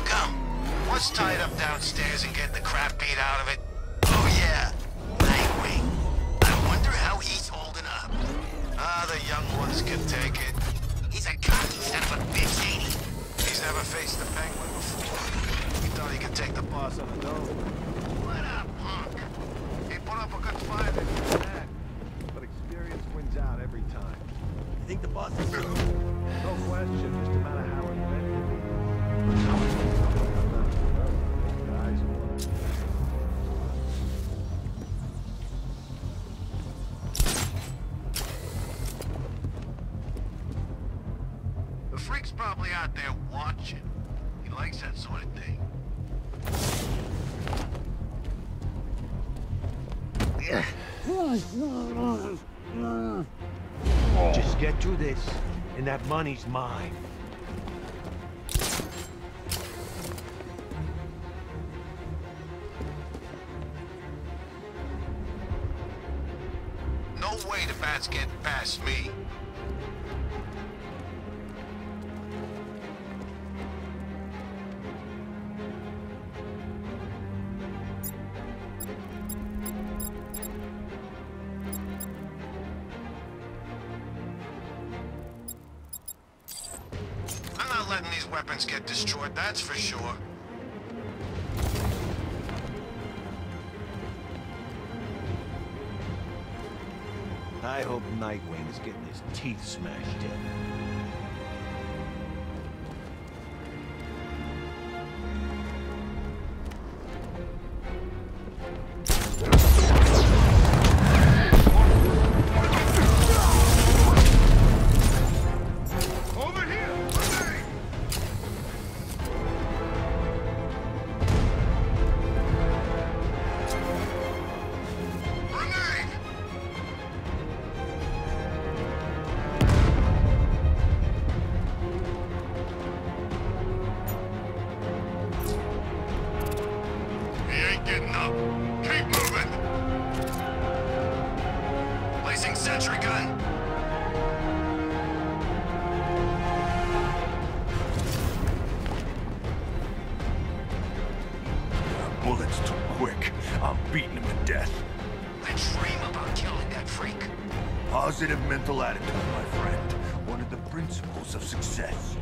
Welcome. What's tied up downstairs and get the crap beat out of it? Oh yeah, Nightwing. I wonder how he's holding up. Ah, the young ones can take it. He's a cocky son of a bitch, ain't he? He's never faced the penguin before. He thought he could take the boss on the nose. What up, punk? He put up a good fight in that. But experience wins out every time. You think the boss is... No question, just a matter how it out there watching. He likes that sort of thing. Just get through this, and that money's mine. No way the bat's getting past me. Letting these weapons get destroyed, that's for sure. I hope Nightwing is getting his teeth smashed in. Ain't getting up. Keep moving! Placing sentry gun! Bullets too quick. I'm beating him to death. Let's dream about killing that freak. Positive mental attitude, my friend. One of the principles of success.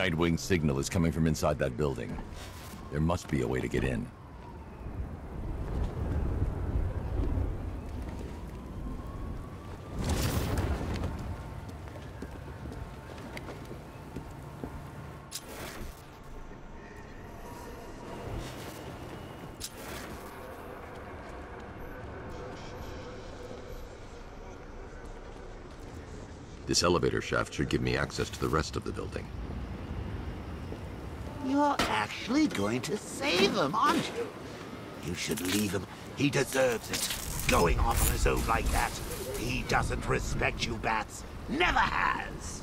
Nightwing's signal is coming from inside that building. There must be a way to get in. This elevator shaft should give me access to the rest of the building. You're actually going to save him, aren't you? You should leave him. He deserves it. Going off on his own like that. He doesn't respect you, Bats. Never has.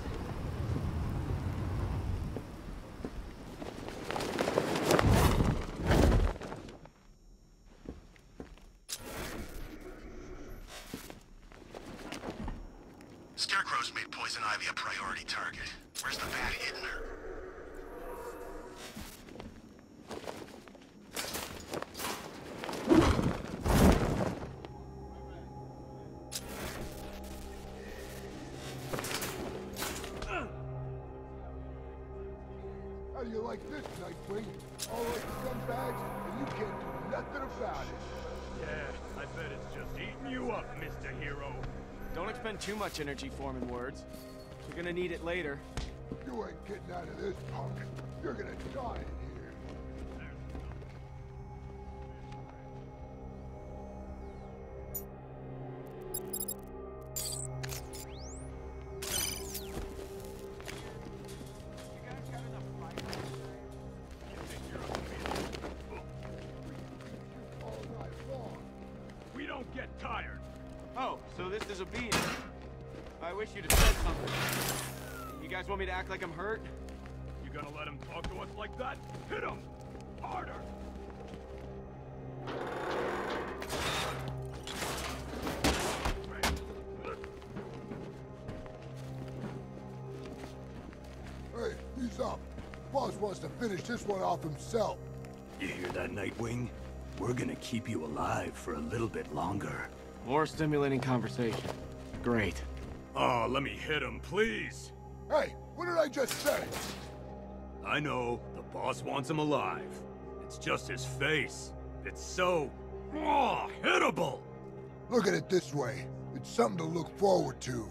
You like this, Nightwing? All like scumbags, and you can't do nothing about it. Yeah, I bet it's just eating you up, Mr. Hero. Don't expend too much energy forming words. You're gonna need it later. You ain't getting out of this, punk. You're gonna die gonna let him talk to us like that? Hit him! Harder! Hey, he's up. Boss wants to finish this one off himself. You hear that, Nightwing? We're gonna keep you alive for a little bit longer. More stimulating conversation. Great. Oh, let me hit him, please! Hey, what did I just say? I know, the boss wants him alive. It's just his face. It's so... Oh, hittable! Look at it this way. It's something to look forward to.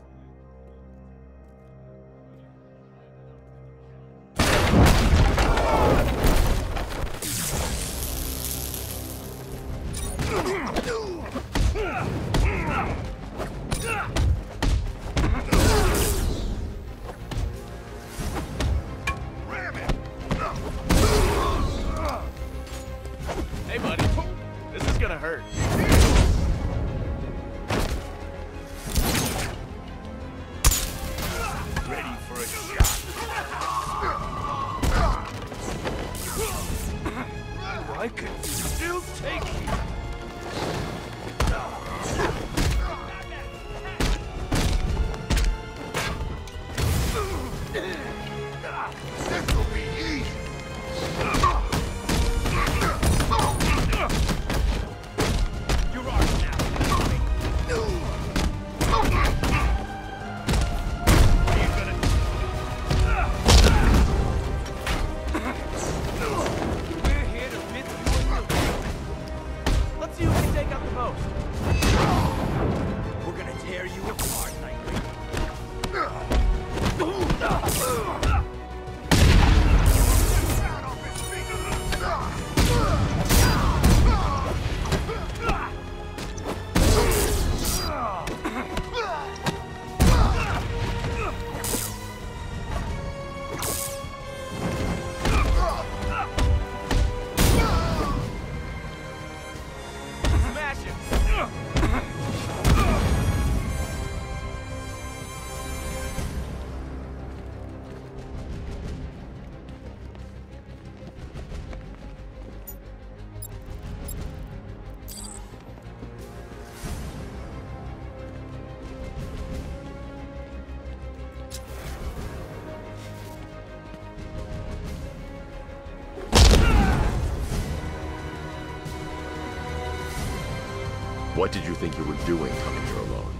What did you think you were doing coming here alone?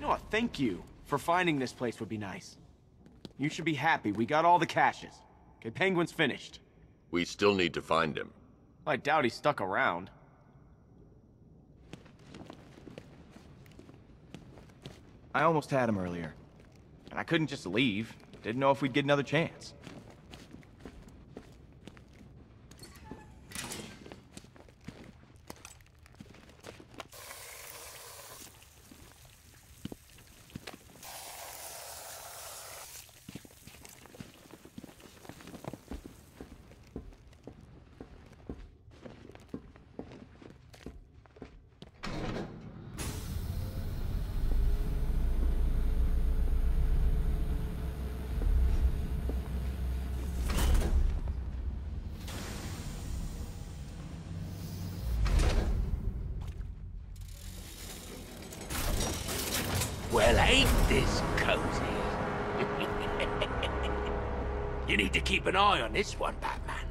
What? Thank you for finding this place would be nice. You should be happy. We got all the caches. Okay, Penguin's finished. We still need to find him. I doubt he stuck around. I almost had him earlier. And I couldn't just leave. Didn't know if we'd get another chance. Well, ain't this cozy? you need to keep an eye on this one, Batman.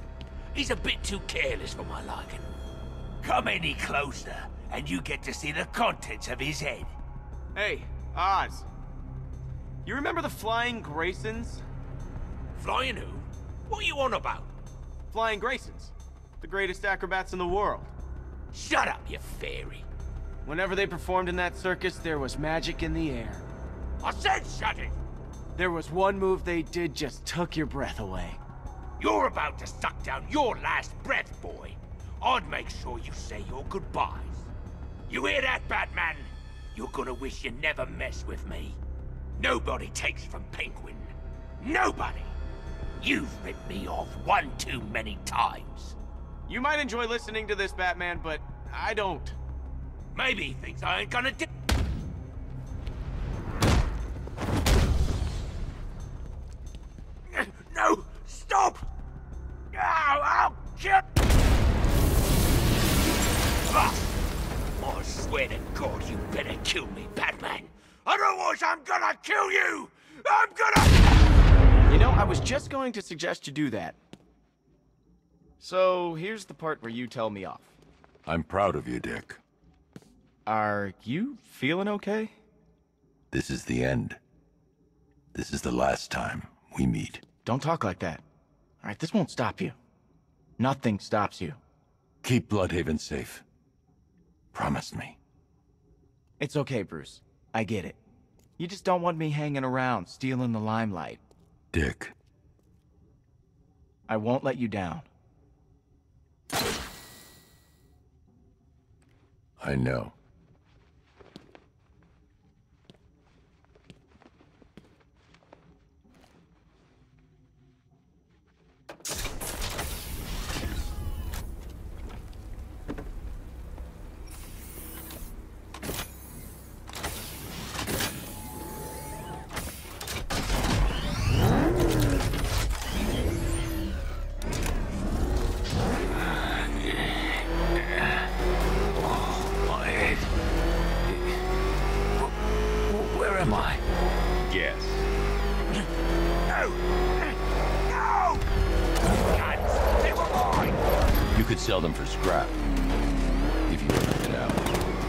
He's a bit too careless for my liking. Come any closer, and you get to see the contents of his head. Hey, Oz. You remember the Flying Graysons? Flying who? What are you on about? Flying Graysons. The greatest acrobats in the world. Shut up, you fairy. Whenever they performed in that circus, there was magic in the air. I said shut it! There was one move they did just took your breath away. You're about to suck down your last breath, boy. I'd make sure you say your goodbyes. You hear that, Batman? You're gonna wish you never messed with me. Nobody takes from Penguin. Nobody! You've ripped me off one too many times. You might enjoy listening to this, Batman, but I don't. Maybe he thinks I ain't gonna do- going to suggest you do that. So, here's the part where you tell me off. I'm proud of you, Dick. Are you feeling okay? This is the end. This is the last time we meet. Don't talk like that. All right, this won't stop you. Nothing stops you. Keep Blüdhaven safe. Promise me. It's okay, Bruce. I get it. You just don't want me hanging around, stealing the limelight. Dick. I won't let you down. I know. Sell them for scrap. If you ever get out.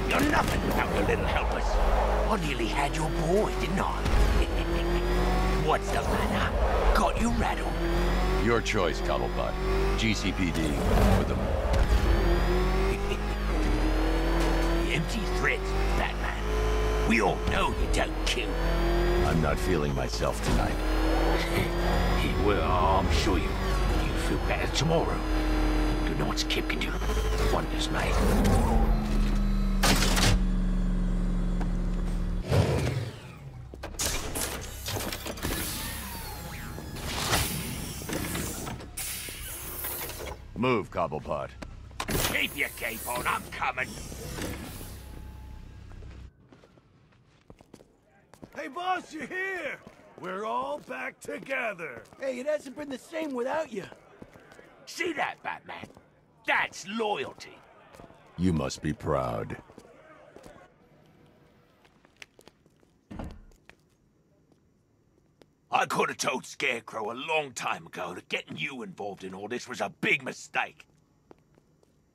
You're nothing without your little helpers. I nearly had your boy, didn't I? What's the matter? Got you rattled? Your choice, Cobblepot. GCPD or the... Empty threats, Batman. We all know you don't kill. I'm not feeling myself tonight. well, I'm sure you you feel better tomorrow. Tonight's kid can do wonders, mate. Move, Cobblepot. Keep your cape on, I'm coming. Hey, boss, you're here! We're all back together! Hey, it hasn't been the same without you. See that, Batman? That's loyalty. You must be proud. I could have told Scarecrow a long time ago that getting you involved in all this was a big mistake.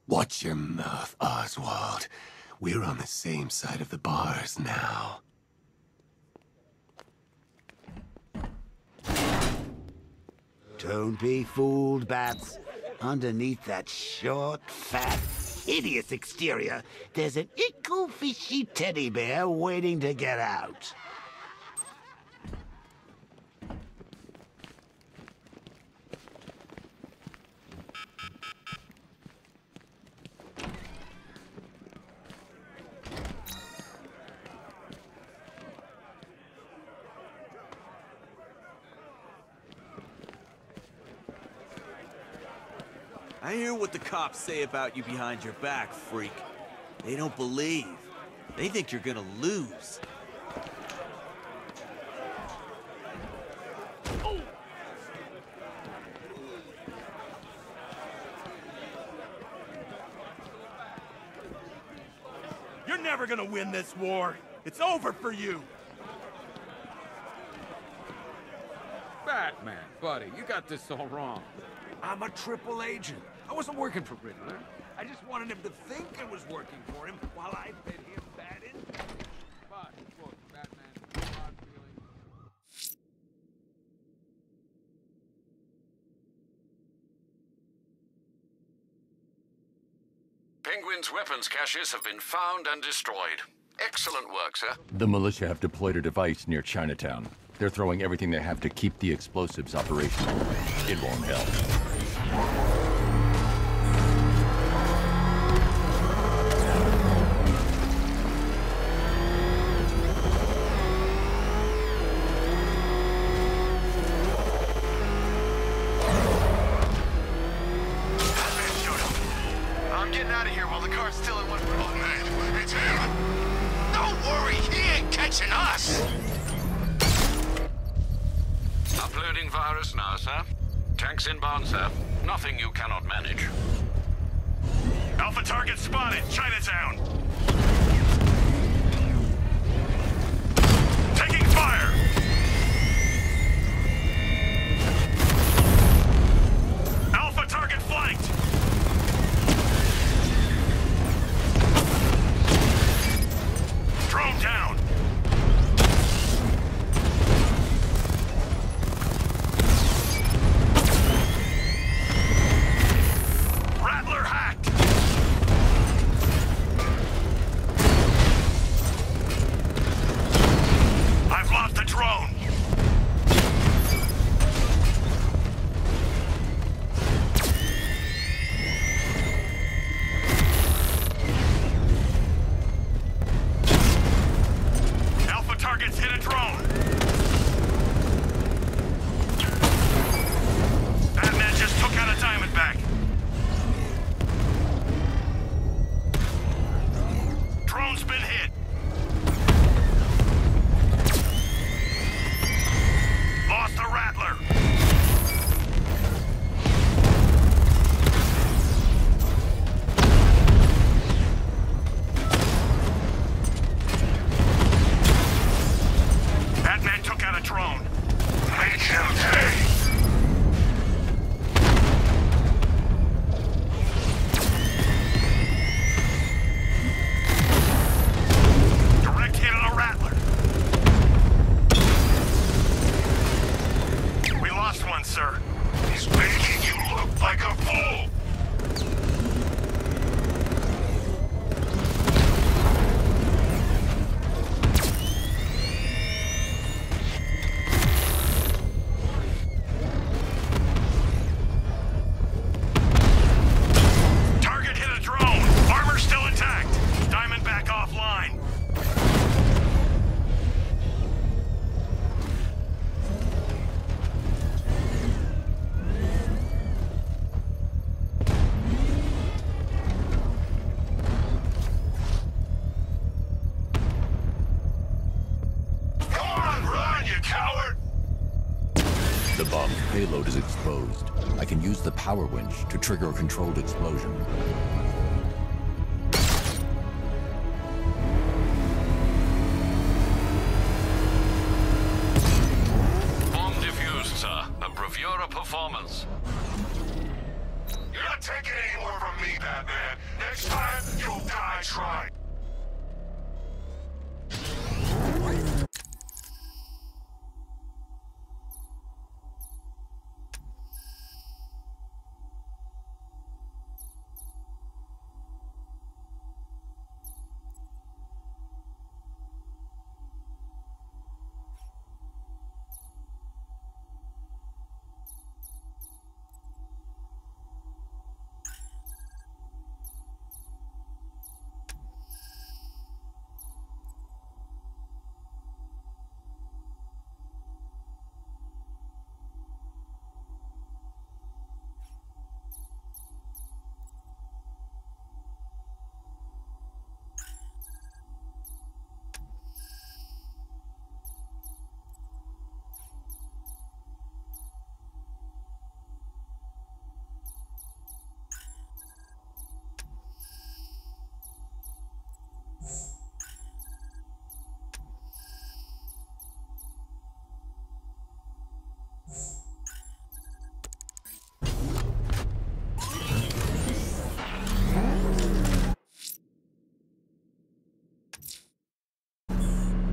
Watch your mouth, Oswald. We're on the same side of the bars now. Don't be fooled, Bats. Underneath that short, fat, hideous exterior, there's an ickle fishy teddy bear waiting to get out. Hear what the cops say about you behind your back, freak. They don't believe. They think you're gonna lose. You're never gonna win this war! It's over for you! Batman, buddy, you got this all wrong. I'm a triple agent. I wasn't working for Riddler. I just wanted him to think I was working for him while I fed him bad info. But, look, Batman, hard feelings. Penguin's weapons caches have been found and destroyed. Excellent work, sir. The militia have deployed a device near Chinatown. They're throwing everything they have to keep the explosives operational. It won't help. Out of here while the car's still in one... Oh, man, it's him. Don't worry, he ain't catching us. Uploading virus now, sir. Tanks inbound, sir. Nothing you cannot manage. Alpha target spotted, Chinatown. Use the power winch to trigger a controlled explosion.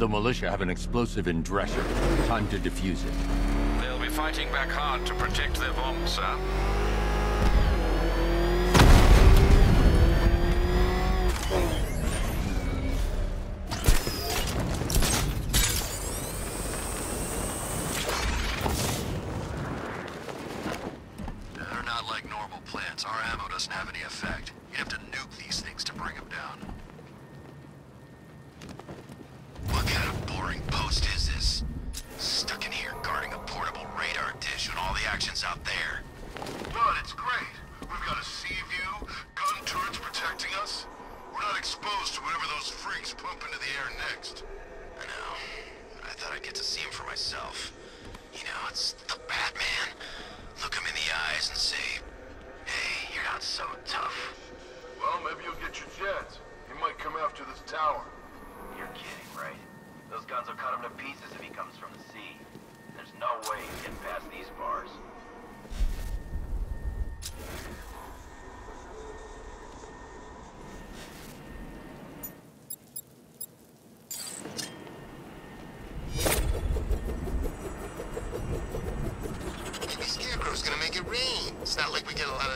The militia have an explosive in Drescher. Time to defuse it. They'll be fighting back hard to protect their bombs, sir. we get a lot of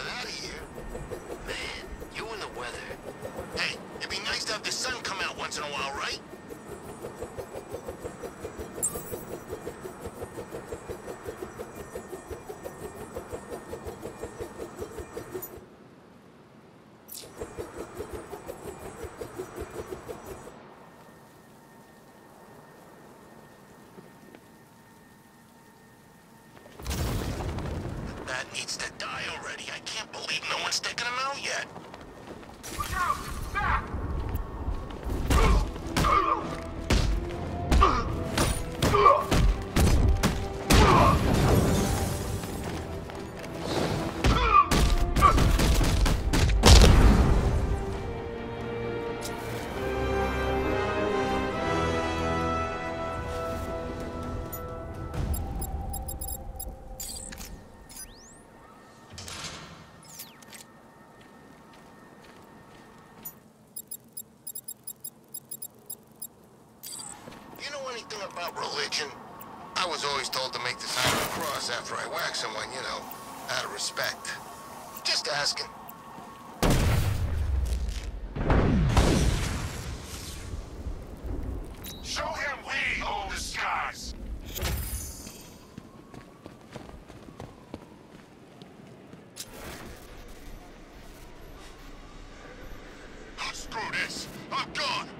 Screw this. I'm gone.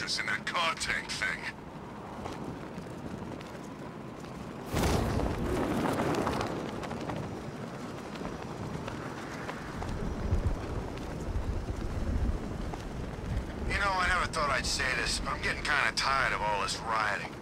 Russians in that car tank thing. You know, I never thought I'd say this, but I'm getting kind of tired of all this rioting.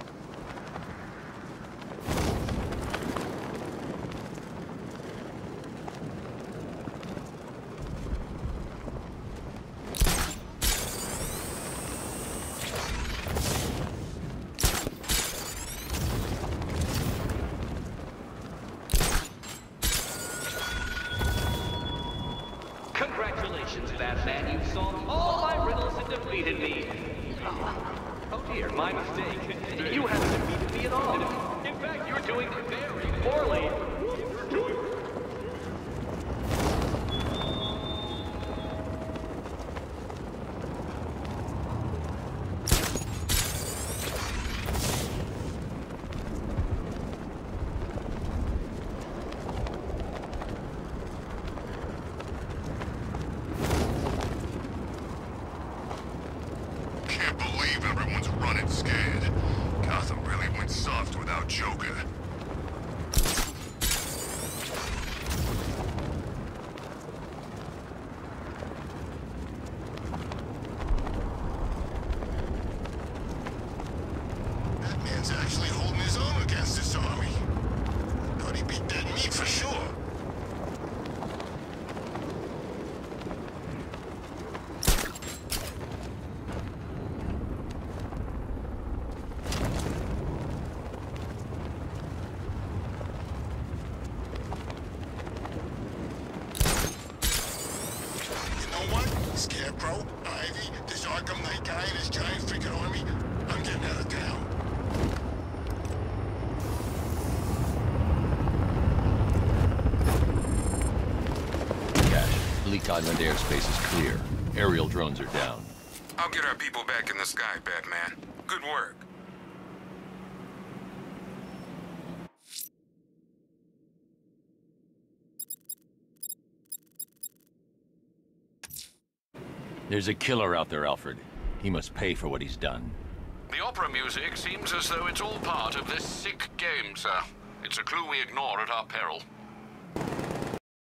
Crow, Ivy, this Arkham Knight guy and his giant freaking army. I'm getting out of town. Cash, Bleake Island airspace is clear. Aerial drones are down. I'll get our people back in the sky, Batman. Good work. There's a killer out there, Alfred. He must pay for what he's done. The opera music seems as though it's all part of this sick game, sir. It's a clue we ignore at our peril.